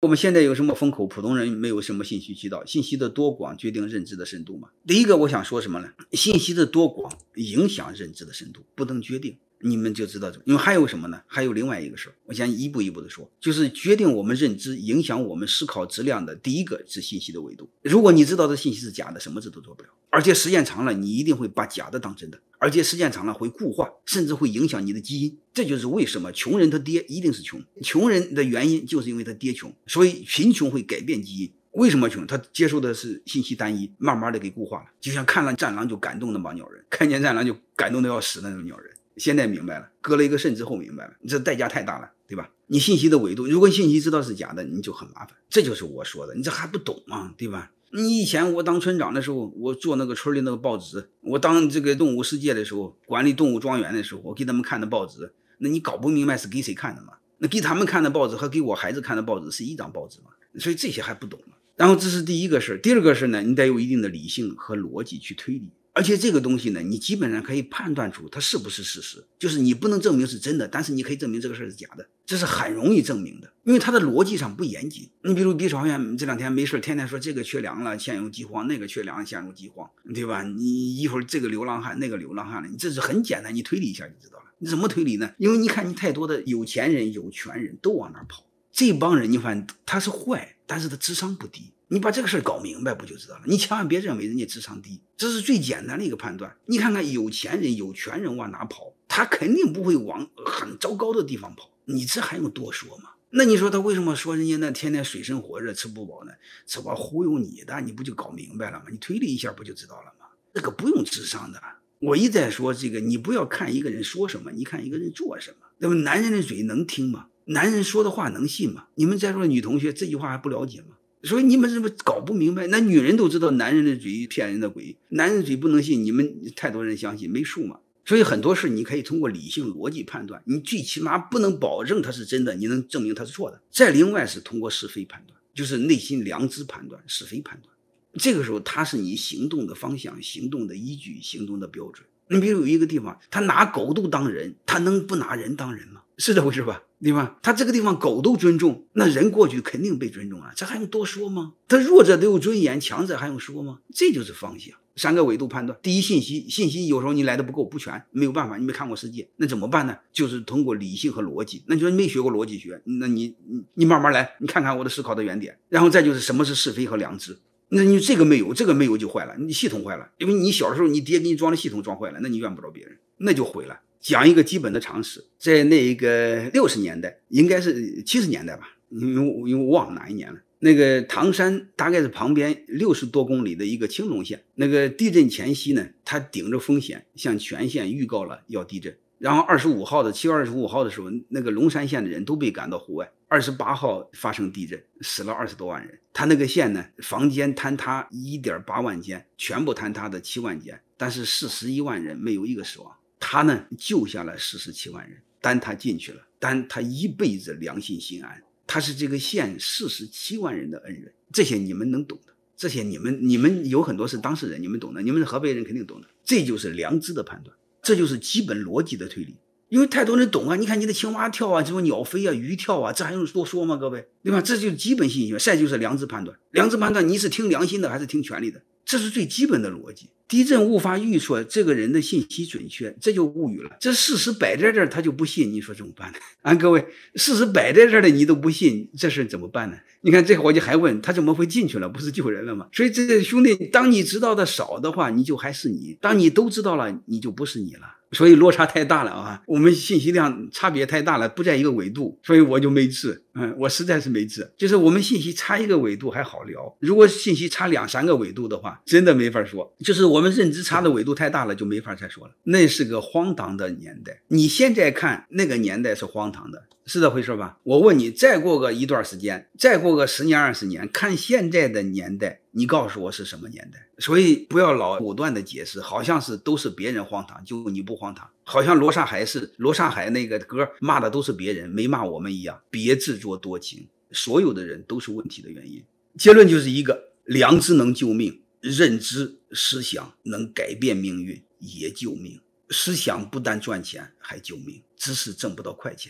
我们现在有什么风口？普通人没有什么信息渠道，信息的多广决定认知的深度嘛。第一个，我想说什么呢？信息的多广影响认知的深度，不能决定。你们就知道这，因为还有什么呢？还有另外一个事儿，我先一步一步的说，就是决定我们认知、影响我们思考质量的第一个是信息的维度。如果你知道这信息是假的，什么事都做不了。而且时间长了，你一定会把假的当真的，而且时间长了会固化，甚至会影响你的基因。这就是为什么穷人他爹一定是穷，穷人的原因就是因为他爹穷，所以贫穷会改变基因。为什么穷？他接受的是信息单一，慢慢的给固化了，就像看了战狼就感动那帮鸟人，看见战狼就感动的要死的那种鸟人。现在明白了，割了一个肾之后明白了，你这代价太大了，对吧？你信息的维度，如果信息知道是假的，你就很麻烦。这就是我说的，你这还不懂吗？对吧？你以前我当村长的时候，我做那个村里那个报纸，我当这个动物世界的时候，管理动物庄园的时候，我给他们看的报纸，那你搞不明白是给谁看的吗？那给他们看的报纸和给我孩子看的报纸是一张报纸吗？所以这些还不懂吗？然后这是第一个事儿，第二个事儿呢，你得有一定的理性和逻辑去推理。而且这个东西呢，你基本上可以判断出它是不是事实，就是你不能证明是真的，但是你可以证明这个事儿是假的，这是很容易证明的，因为它的逻辑上不严谨。你比如 B 朝鲜这两天没事天天说这个缺粮了，陷入饥荒；那个缺粮，陷入饥荒，对吧？你一会儿这个流浪汉，那个流浪汉了，你这是很简单，你推理一下就知道了。你怎么推理呢？因为你看你太多的有钱人、有权人都往那儿跑，这帮人你发现他是坏，但是他智商不低。你把这个事儿搞明白不就知道了？你千万别认为人家智商低，这是最简单的一个判断。你看看有钱人、有权人往哪跑，他肯定不会往很糟糕的地方跑。你这还用多说吗？那你说他为什么说人家那天天水深火热吃不饱呢？吃饱忽悠你的，你不就搞明白了吗？你推理一下不就知道了吗？这个不用智商的。我一再说这个，你不要看一个人说什么，你看一个人做什么。那么男人的嘴能听吗？男人说的话能信吗？你们在座的女同学这句话还不了解吗？所以你们是不是搞不明白？那女人都知道男人的嘴骗人的鬼，男人嘴不能信。你们太多人相信，没数嘛。所以很多事你可以通过理性逻辑判断，你最起码不能保证它是真的，你能证明它是错的。再另外是通过是非判断，就是内心良知判断、是非判断。这个时候它是你行动的方向、行动的依据、行动的标准。你比如有一个地方，他拿狗都当人，他能不拿人当人吗？是这回事吧？对吧？他这个地方狗都尊重，那人过去肯定被尊重啊，这还用多说吗？他弱者都有尊严，强者还用说吗？这就是方向。三个维度判断：第一，信息，信息有时候你来的不够不全，没有办法，你没看过世界，那怎么办呢？就是通过理性和逻辑。那你说你没学过逻辑学，那你你你慢慢来，你看看我的思考的原点，然后再就是什么是是非和良知。那你这个没有，这个没有就坏了，你系统坏了，因为你小的时候你爹给你装的系统装坏了，那你怨不着别人，那就毁了。讲一个基本的常识，在那一个六十年代，应该是七十年代吧，因为因为我忘了哪一年了。那个唐山大概是旁边六十多公里的一个青龙县，那个地震前夕呢，他顶着风险向全县预告了要地震。然后二十五号的七月二十五号的时候，那个龙山县的人都被赶到户外。二十八号发生地震，死了二十多万人。他那个县呢，房间坍塌一点八万间，全部坍塌的七万间，但是四十一万人没有一个死亡。他呢救下了四十七万人，但他进去了，但他一辈子良心心安。他是这个县四十七万人的恩人，这些你们能懂的，这些你们你们有很多是当事人，你们懂的，你们是河北人肯定懂的。这就是良知的判断，这就是基本逻辑的推理。因为太多人懂啊，你看你的青蛙跳啊，什么鸟飞啊，鱼跳啊，这还用多说吗？各位，对吧？这就是基本信息，再就是良知判断。良知判断，你是听良心的还是听权力的？这是最基本的逻辑。地震无法预测这个人的信息准确，这就无语了。这事实摆在这儿，他就不信，你说怎么办呢？啊，各位，事实摆在这儿的你都不信，这事怎么办呢？你看这伙计还问他怎么会进去了，不是救人了吗？所以这兄弟，当你知道的少的话，你就还是你；当你都知道了，你就不是你了。所以落差太大了啊！我们信息量差别太大了，不在一个维度，所以我就没治。嗯，我实在是没治。就是我们信息差一个维度还好聊，如果信息差两三个维度的话，真的没法说。就是我们认知差的维度太大了，就没法再说了。那是个荒唐的年代。你现在看那个年代是荒唐的。是这回事吧？我问你，再过个一段时间，再过个十年二十年，看现在的年代，你告诉我是什么年代？所以不要老武断的解释，好像是都是别人荒唐，就你不荒唐，好像罗刹海是罗刹海那个歌骂的都是别人，没骂我们一样。别自作多情，所有的人都是问题的原因。结论就是一个：良知能救命，认知思想能改变命运，也救命。思想不但赚钱，还救命。知识挣不到快钱。